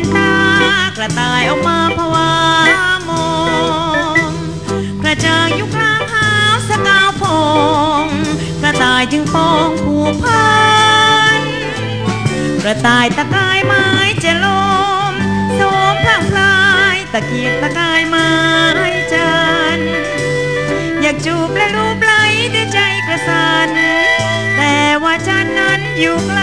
นตากระต่ายออกมาผวามองกระจางอยู่กลางหาวสกาวพงกระต่ายจึงปองผูกพันกระต่ายตะกายไม้จะลมโสมพลางพลายตะเกียกตะกายไม้จันอยากจูบและรูปไหลด้วยใจกระสันแต่ว่าจันนั้นอยู่ไกล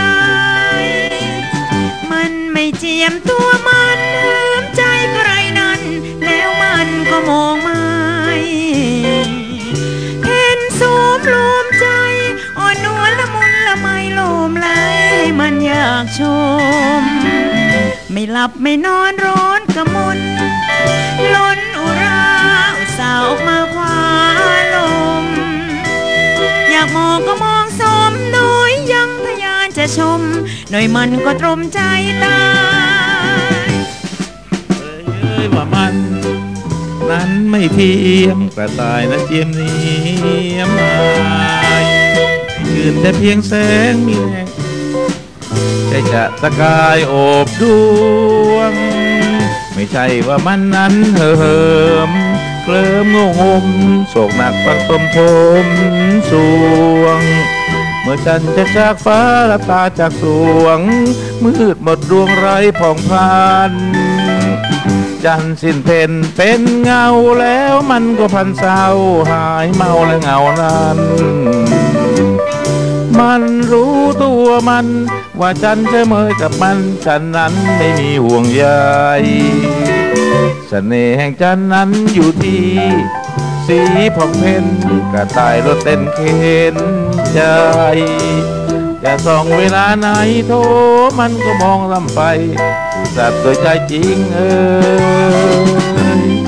เจียมตัวมันหืมใจใครนั้น แล้วมันก็มองไม่เห็นสวมรวมใจ อ่อนนวลละมุนละไมโลมไหลให้มันอยากชม ไม่หลับไม่นอนร้อนกระมุนล้นอุราอุตส่าห์ออกมาคว้าลม อยากมองก็มอง จะชม หน่อยมันก็ตรมใจตายเอ้ยเอ้ยว่ามัน นั้นไม่เทียมกระต่ายนะเจียมเนียมอายยืนแต่เพียงแสงมีแรงใจจะตะกายโอบดวง ไม่ใช่ว่ามันนั้นเหิมเคลิ้มงงมโศกหนักปักตมทมสวง เมื่อฉันจะจากฟ้าลับตาจากสวง มืดหมดดวงไรผ่องพานจันสิ้นเพนเป็นเงาแล้วมันก็พันเศร้าหายเมาและเงานั้นมันรู้ตัวมัน ว่าฉันจะเมยกับมันฉันนั้นไม่มีห่วงใยเสน่ห์แห่งจันนั้นอยู่ที่ สีผ่องเพ่นกระต่ายรถเต้นเข็นใจ จะส่องเวลาไหนโทมันก็มองลำไปสัตว์โดยใจจริงเออ